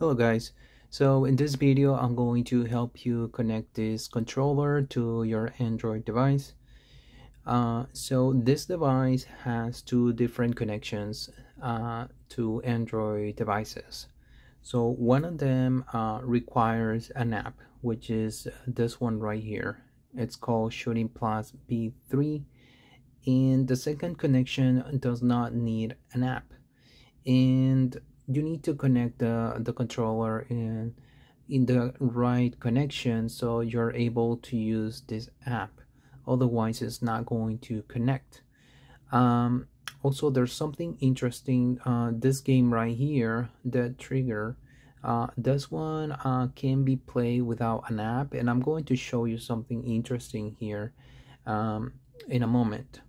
Hello guys, so in this video I'm going to help you connect this controller to your Android device. Uh, so this device has two different connections uh, to Android devices. So one of them uh, requires an app, which is this one right here. It's called Shooting Plus V3 and the second connection does not need an app and you need to connect the, the controller in in the right connection so you're able to use this app. Otherwise it's not going to connect. Um, also there's something interesting uh, this game right here Dead Trigger. Uh, this one uh, can be played without an app and I'm going to show you something interesting here um, in a moment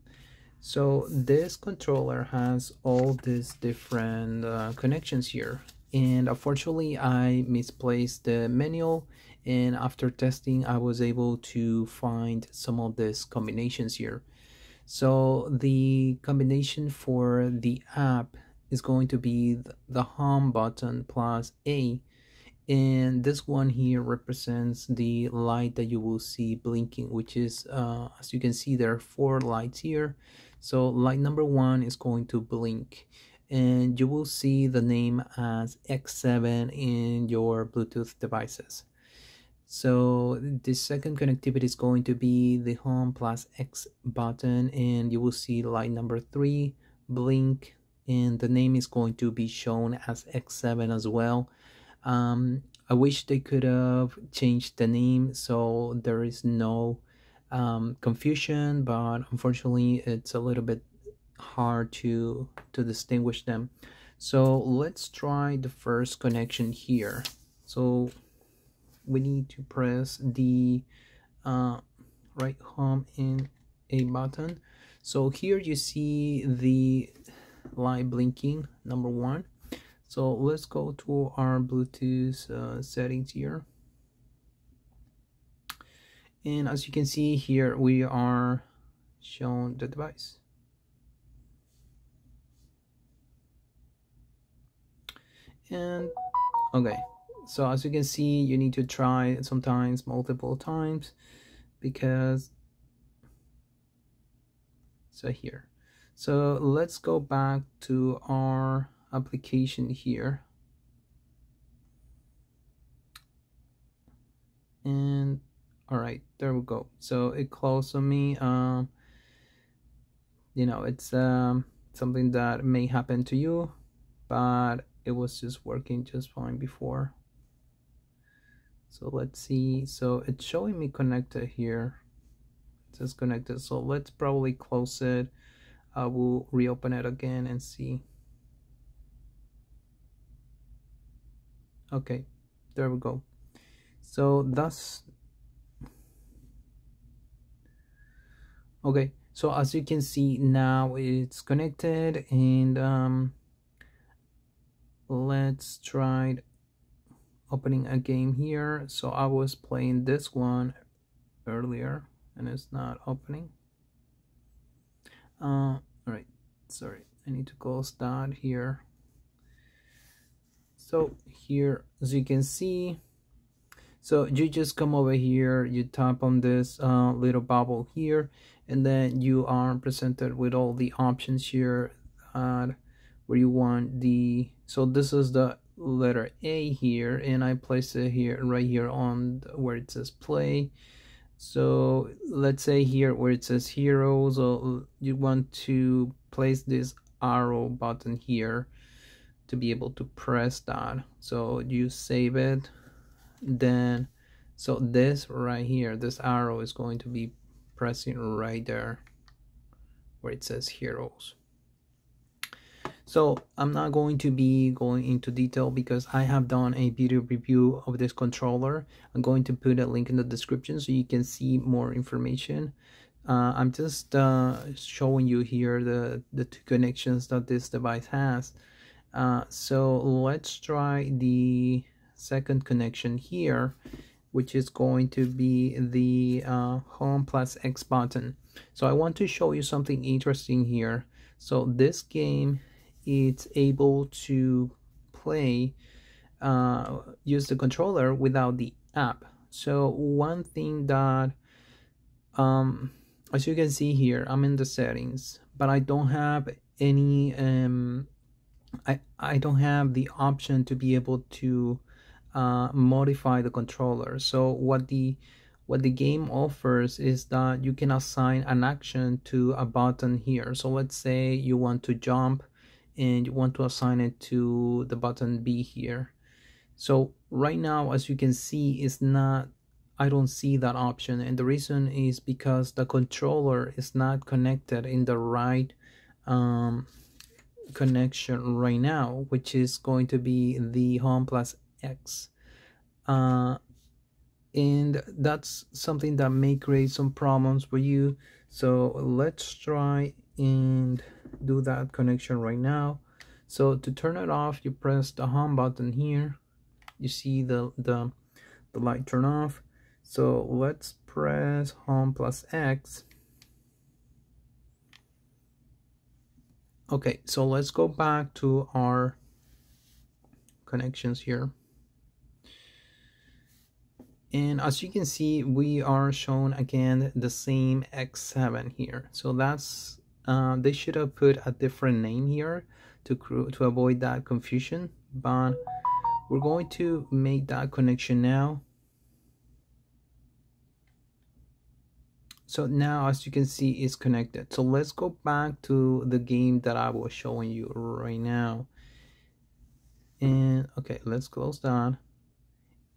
so this controller has all these different uh, connections here. And unfortunately I misplaced the manual. And after testing I was able to find some of these combinations here. So the combination for the app is going to be the home button plus A. And this one here represents the light that you will see blinking which is uh, as you can see there are four lights here so light number one is going to blink and you will see the name as X7 in your Bluetooth devices. So the second connectivity is going to be the home plus X button and you will see light number three blink and the name is going to be shown as X7 as well. Um, I wish they could have changed the name so there is no um, confusion, but unfortunately it's a little bit hard to to distinguish them. So let's try the first connection here. So we need to press the uh, right home in a button. So here you see the light blinking, number one. So let's go to our Bluetooth uh, settings here and as you can see here we are shown the device. And okay. So as you can see you need to try sometimes multiple times because so here. So let's go back to our application here. And all right there we go. So it closed on me um you know it's um something that may happen to you but it was just working just fine before. So let's see. So it's showing me connected here. It says connected. So let's probably close it. I will reopen it again and see. Okay there we go. So that's okay so as you can see now it's connected and um, let's try opening a game here. So I was playing this one earlier and it's not opening. Uh, all right sorry I need to close that here. So here as you can see so you just come over here you tap on this uh, little bubble here and then you are presented with all the options here uh, where you want the so this is the letter A here and I place it here right here on where it says play. So let's say here where it says heroes so you want to place this arrow button here to be able to press that. So you save it. Then so this right here this arrow is going to be pressing right there where it says heroes so I'm not going to be going into detail because I have done a video review of this controller. I'm going to put a link in the description so you can see more information. Uh, I'm just uh, showing you here the, the two connections that this device has. Uh, so let's try the second connection here which is going to be the uh, home plus X button. So I want to show you something interesting here. So this game it's able to play uh, use the controller without the app so one thing that um, as you can see here I'm in the settings but I don't have any um, I, I don't have the option to be able to uh, modify the controller. So what the what the game offers is that you can assign an action to a button here. So let's say you want to jump and you want to assign it to the button B here. So right now as you can see it's not I don't see that option. And the reason is because the controller is not connected in the right um, connection right now which is going to be the home plus X. Uh, and that's something that may create some problems for you. So let's try and do that connection right now. So to turn it off you press the home button here. You see the the the light turn off. So let's press home plus X. Okay so let's go back to our connections here and as you can see we are shown again the same X7 here. So that's uh, they should have put a different name here to to avoid that confusion but we're going to make that connection now. So now as you can see it's connected. So let's go back to the game that I was showing you right now. And okay let's close that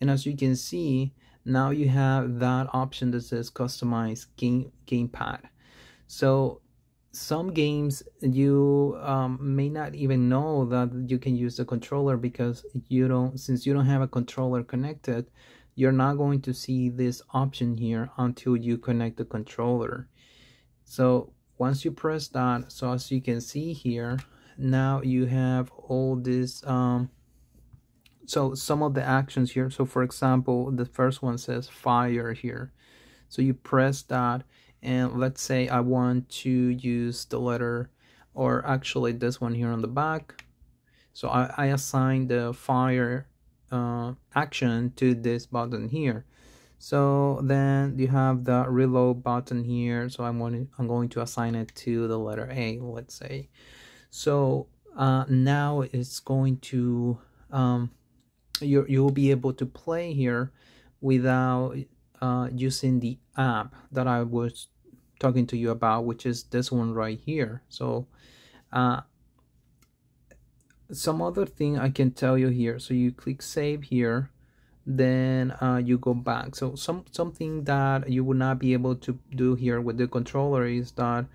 and as you can see now you have that option that says customize game gamepad so some games you um, may not even know that you can use the controller because you don't since you don't have a controller connected you're not going to see this option here until you connect the controller. So once you press that so as you can see here now you have all this um, so some of the actions here so for example the first one says fire here. So you press that and let's say I want to use the letter or actually this one here on the back. So I, I assign the fire uh, action to this button here. So then you have the reload button here. So I'm going to, I'm going to assign it to the letter A let's say. So uh, now it's going to um, you you'll be able to play here without uh, using the app that I was talking to you about, which is this one right here. So uh, some other thing I can tell you here. So you click save here, then uh, you go back. So some something that you would not be able to do here with the controller is that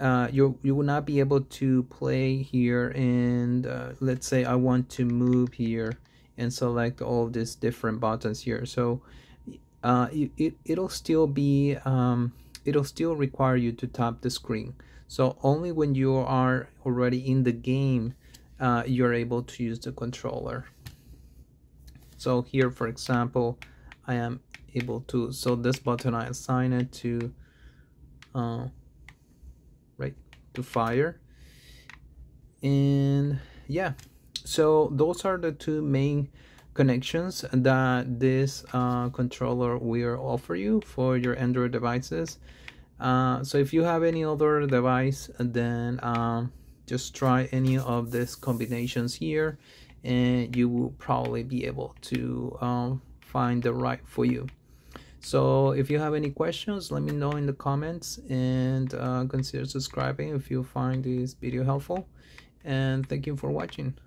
uh, you you will not be able to play here and uh, let's say I want to move here and select all these different buttons here. So uh, it, it, it'll still be um, it'll still require you to tap the screen. So only when you are already in the game uh, you're able to use the controller. So here for example I am able to so this button I assign it to uh, right to fire. And yeah so those are the two main connections that this uh, controller will offer you for your Android devices. Uh, so if you have any other device, then um, just try any of these combinations here and you will probably be able to um, find the right for you. So if you have any questions, let me know in the comments and uh, consider subscribing if you find this video helpful. And thank you for watching.